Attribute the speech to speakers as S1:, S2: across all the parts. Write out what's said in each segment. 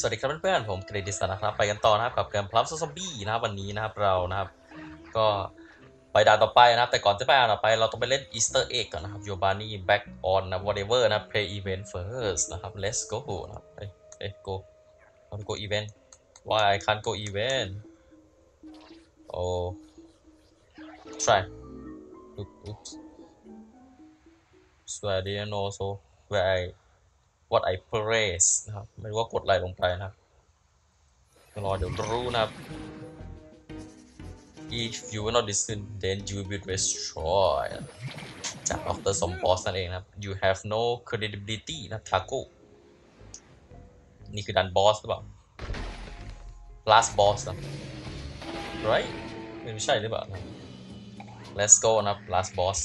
S1: สวัสดีครับเพื่อนๆผมเกรดิสนะครับ ไปกันต่อนะครับกับเกม Plants Zombies นะครับวันนี้นะครับเรานะครับ ก็ไปด่านต่อไปนะครับ แต่ก่อนจะไปด่านต่อไป เราต้องไปเล่น Easter egg ก่อนนะครับ Your Bunny back on นะ whatever นะ play event first นะครับ let's go นะครับเอ้ยเอ้ย go how to go event why I can't go event oh try oops oops so I didn't know so where I what I press นะครับ ไม่รู้ว่ากดอะไรลงไปนะครับรอเดี๋ยวรู้นะครับ if you will not listen then you will be destroyed จากดรสมปอสนั่นเองนะครับ you have no credibility นะทาโก้นี่คือดันบอสหรือเปล่า last boss นะ right ไม่ใช่หรือเปล่านะ let's go นะครับ last boss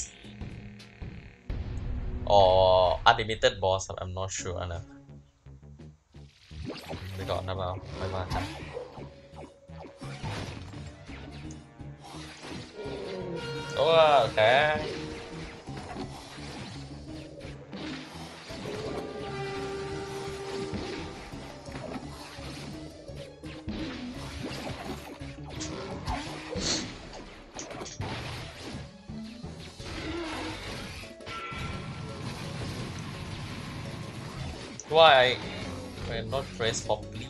S1: or unlimited boss ครับ I'm not sure นะไปก่อนนะเราไปว่ากันโอ้โอเค why I am not pressed properly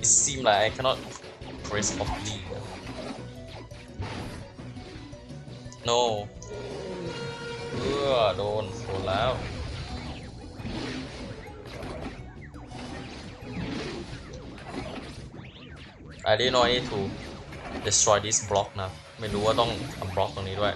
S1: it seems like I cannot press properly no เออโดนโดนแล้ว I didn't know I need to destroy this block นะ ไม่รู้ว่าต้องทำบล็อกตรงนี้ด้วย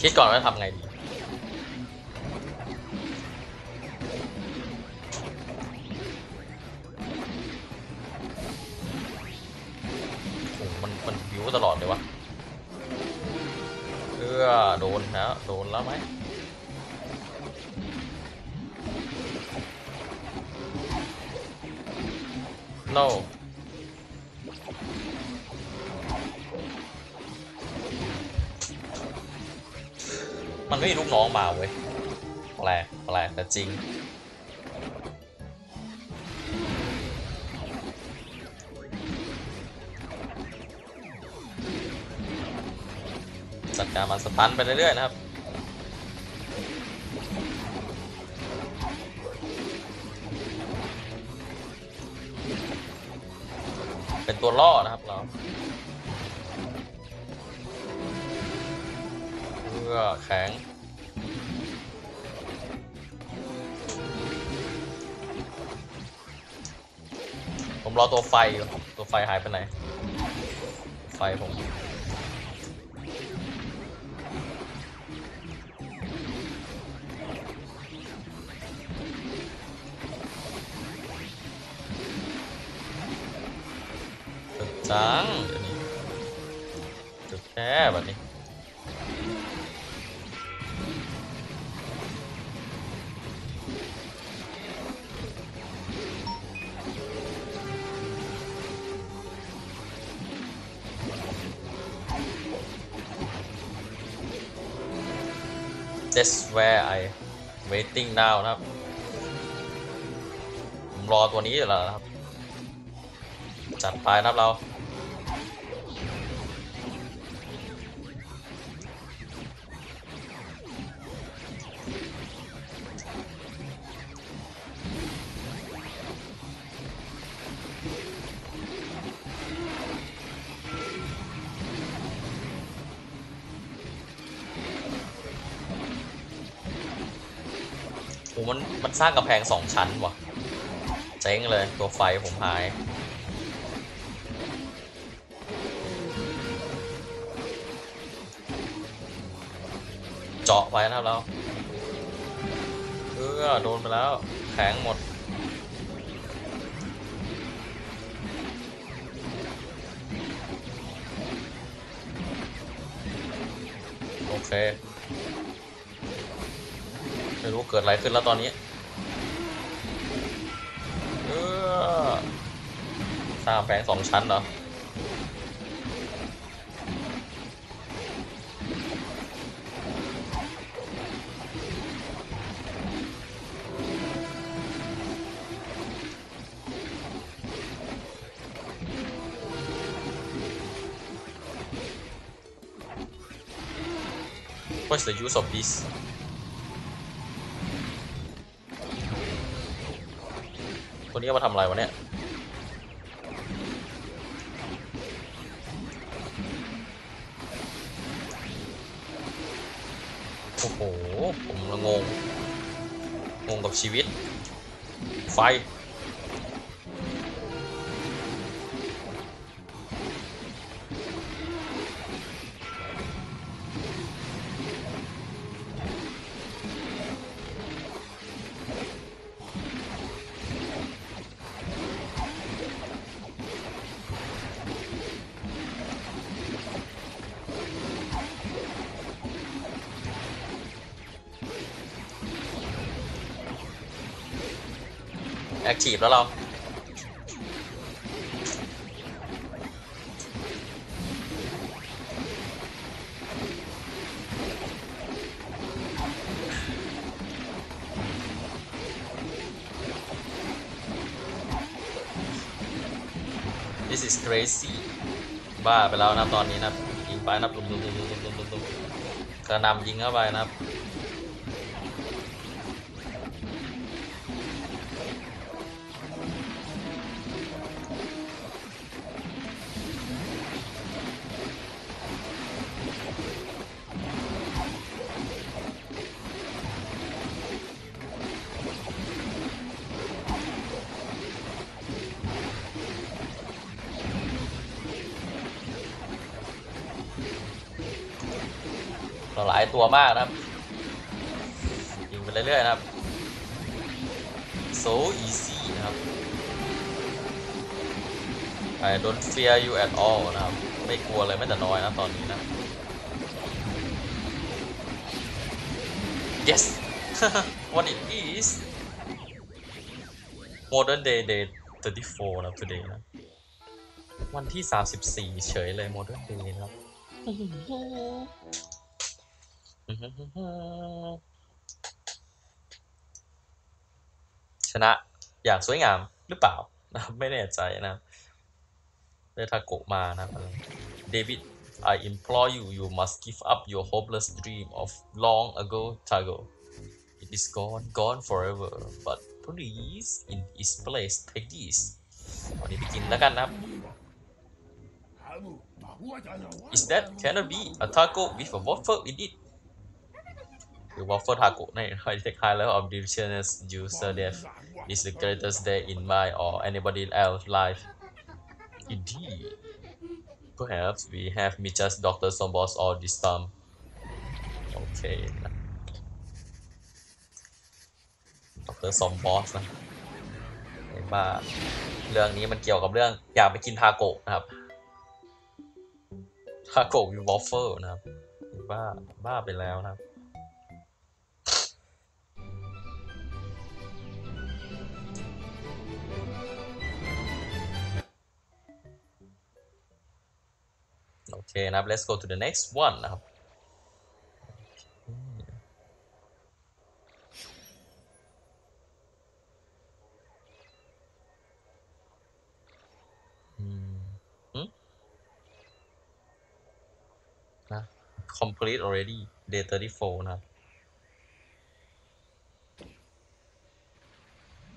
S1: คิดก่อนว่าทำไงดี โอ้มันมันบิวตลอดเลยวะเออโดนแล้วโดนแล้วไหมโ no มันไม่มีลูกน้องมาเว้ยแปลกแปลกแต่จริง จัดการมันสตันไปเรื่อยๆนะครับเป็นตัวล่อนะครับเรา เพื่อแข็ง ผมรอตัวไฟอยู่ตัวไฟหายไปไหน ไฟผมตึกจังเดี๋ยวนี้ตึกแค่แบบนี้ just where I waiting now นะครับ ผมรอตัวนี้อยู่แล้วนะครับ จัดไปนะครับเรา มันมันสร้างกำแพงสองชั้นว่ะเจ๊งเลยตัวไฟผมหายเจาะไปแล้วเราเออโดนไปแล้ว แข็งหมด โอเค รู้เกิดอะไรขึ้นแล้วตอนนี้เออสร้างแปลงสองชั้นเหรอ What's the use of this คนนี้มาทำอะไรวะเนี่ยโอ้โห ผมงง งงกับชีวิต ไฟ อคทีฟแล้วเราดิส is crazy บ้าไปแล้วนะตอนนี้นะยิงไปนะตุ้มตุ้มตุ้มตุ้มตุ้มตุ้มกระนำยิงเข้าไปนะครับ หลายตัวมากนะครับยิงไปเรื่อยๆนะครับ so easy นะครับ I don't fear you at all นะครับ ไม่กลัวเลยแม้แต่น้อยนะตอนนี้นะ yes what it is modern day day 34 นะครับ today นะ วันที่ 34 เฉยเลย modern day นะครับ ชนะอย่างสวยงามหรือเปล่านะครับไม่แน่ใจนะได้ทาโกมานะครับเดวิด I implore you you must give up your hopeless dream of long ago Tago it is gone gone forever but please in its place take this วันนี้ไปกินแล้วกันนะครับ Is that cannot be a taco with a waffle in it คือ waffle taco ใน high tech high level of deliciousness user death is the greatest day in my or anybody else life indeed perhaps we have me just Dr. Sombos all this time โอเคนะ Dr. Zomboss นะเห็นว่าเรื่องนี้มันเกี่ยวกับเรื่องอยากไปกิน taco นะครับ taco วิววอฟเฟิลนะครับ บ้า บ้าไปแล้วนะครับ Okay, now let's go to the next one now. Nah, hmm. hmm? complete already, day 34 now.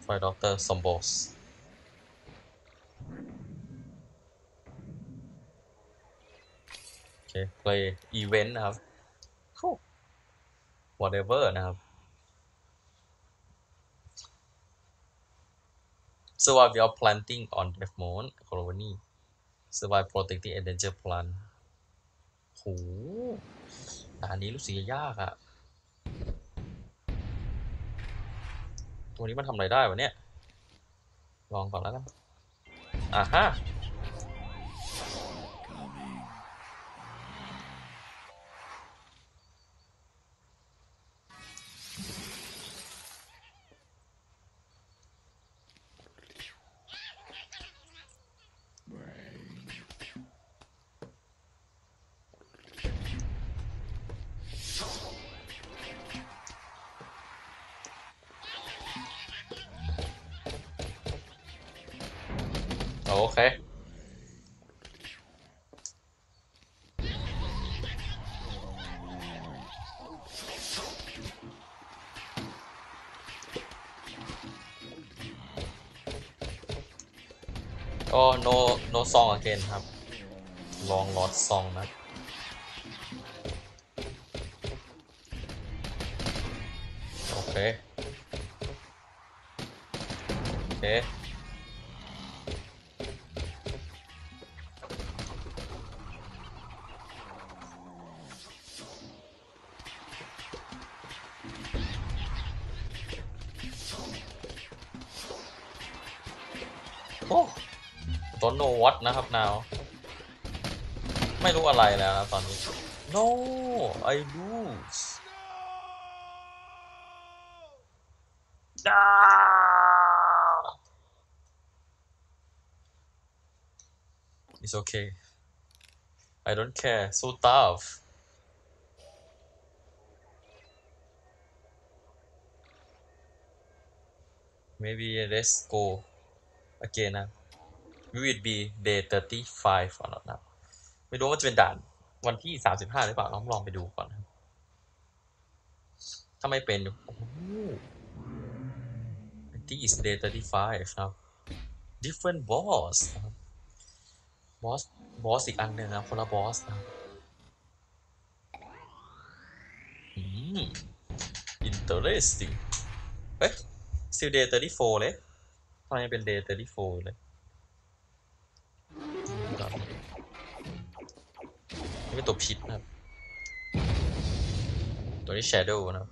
S1: For Dr. Sombos. play event นะครับ cool whatever นะครับ survive your planting on d e v m o n colony survive protecting endangered plant โหด่านนี้รู้สึกยากอะตัวนี้มันทำอะไรได้วะเนี่ย ลองก่อนแล้วกันอะฮะ โอเค ก็โนโนซองอเกนครับ ลองลอดซองนะโอเค โอเค don't know what นะครับ now ไม่รู้อะไรแล้วนะตอนนี้ no I lose Ah! It's okay I don't care so tough maybe let's go again นะ will be day 35 or not นะไม่รู้ว่าจะเป็นด่านวันที่ 35 หรือเปล่าลองลองไปดูก่อน ถ้าไม่เป็นโอ้โห I think it's day 35 ครับ different boss นะครับ boss boss อีกอันหนึ่งนะคนละ boss นะอืม interesting เฮ้ย still day 34 เลยทำไมเป็น day 34 เลย นี่เป็นตัวพิษนะครับ ตัวนี้ shadow นะครับ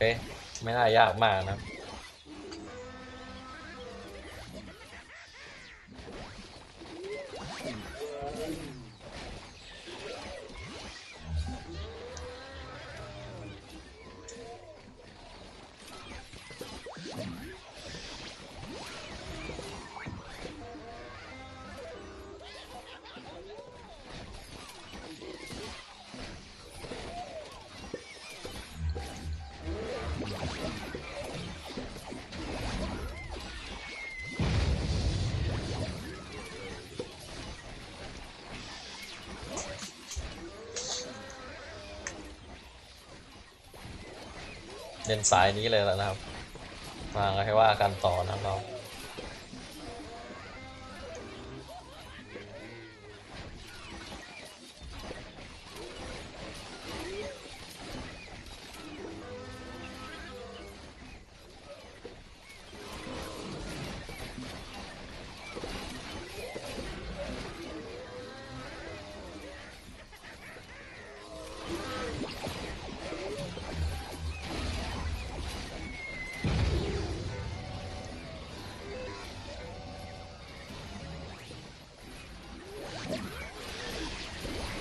S1: โอเคไม่น่ายากมากนะ เล่นสายนี้เลยแล้วนะครับมาให้ว่ากันต่อนะครับเรา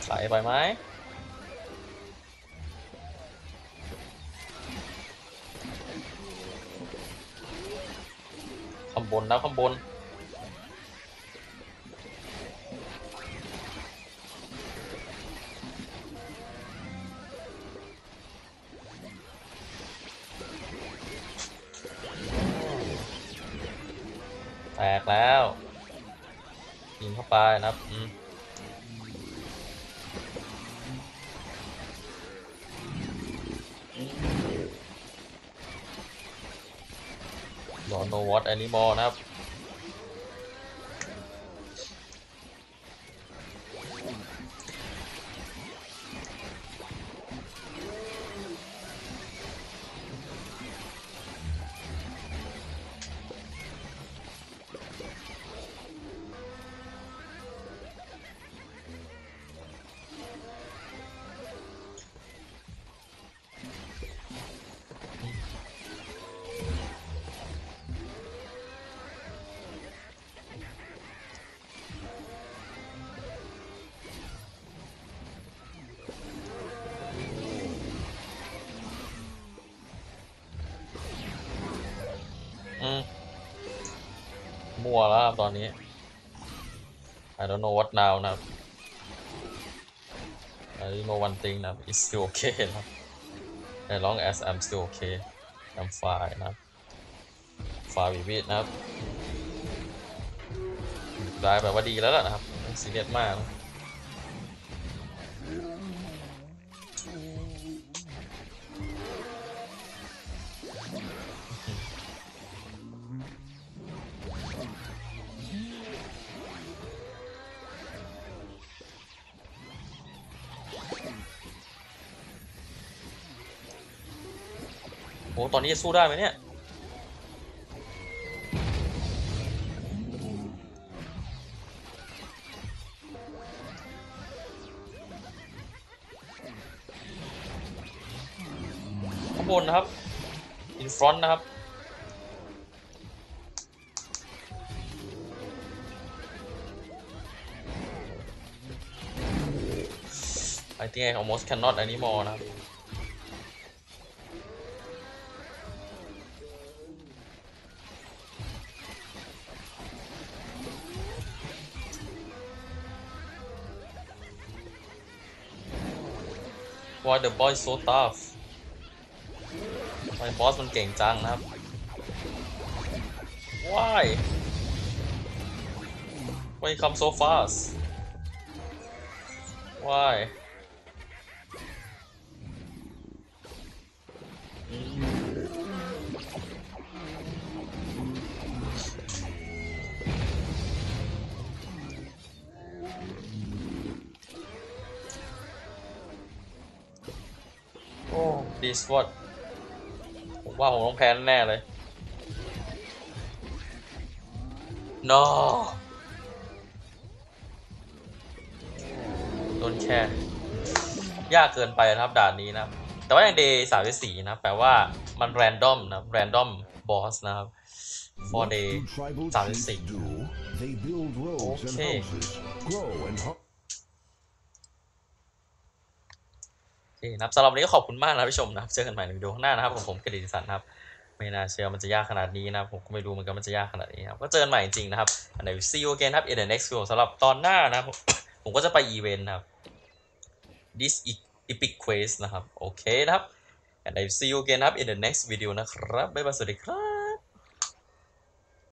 S1: ไหลไปไหมข้างบนนะข้างบนแตกแล้วยิงเข้าไปนะครับ don't know what anymore นะครับ มั่วแล้วครับตอนนี้ I don't know what now นะครับ I don't know one thing นะครับ it's still okay นะครับ as long as I'm still okay I'm fine นะครับ fine with it นะครับได้แบบว่าดีแล้วล่ะนะครับซีเรียสมากนะ อ้ตอนนี้จะสู้ได้ไหมเนี่ยข้างบนนะครับ in front นะครับ I think I almost cannot anymore นะครับ Why the boy so tough ทำไมบอสมันเก่งจังนะครับ Why Why come so fast Why โอ้ this what ผมว่าผมต้องแพ้แน่เลย no โดนแค่ยากเกินไปนะครับด่านนี้นะครับแต่ว่าอย่าง day สามสี่นะครับแปลว่ามัน random นะครับ random boss นะครับ for
S2: What
S1: day
S2: do tribal
S1: สาม
S2: chiefs
S1: สี่
S2: do? They build roads and
S1: Okay.
S2: houses, grow and hunt.
S1: โอเค นะครับสำหรับวันนี้ก็ขอบคุณมากนะผู้ชมนะครับเจอกันใหม่ในวิดีโอข้างหน้านะครับผมผมกฤษสันนะครับไม่น่าเชื่อมันจะยากขนาดนี้นะผมก็ไม่รู้เหมือนกันมันจะยากขนาดนี้ครับก็เจอกันใหม่จริงๆนะครับ and I see you again ครับ in the next video สำหรับตอนหน้านะครับผมก็จะไปอีเวนต์นะครับ this epic quest นะครับโอเคนะครับ and I see you again ครับ in the next video นะครับบ๊ายบายสวัสดีครับ